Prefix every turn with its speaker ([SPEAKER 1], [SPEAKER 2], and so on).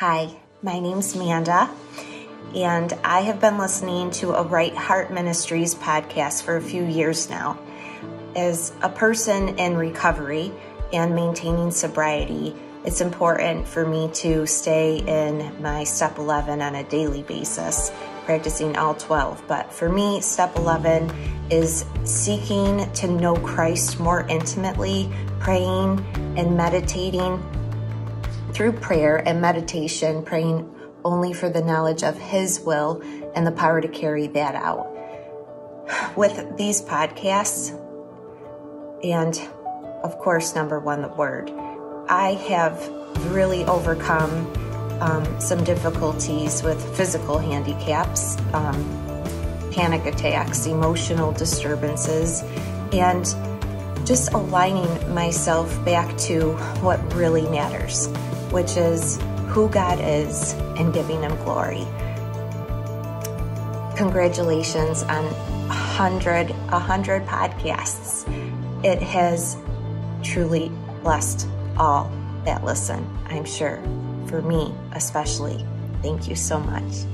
[SPEAKER 1] Hi, my name's Amanda, and I have been listening to a Right Heart Ministries podcast for a few years now. As a person in recovery and maintaining sobriety, it's important for me to stay in my step 11 on a daily basis, practicing all 12. But for me, step 11 is seeking to know Christ more intimately, praying and meditating through prayer and meditation, praying only for the knowledge of His will and the power to carry that out. With these podcasts, and of course, number one, the Word, I have really overcome um, some difficulties with physical handicaps, um, panic attacks, emotional disturbances, and just aligning myself back to what really matters which is who God is and giving Him glory. Congratulations on hundred, a hundred podcasts. It has truly blessed all that listen, I'm sure. For me, especially. Thank you so much.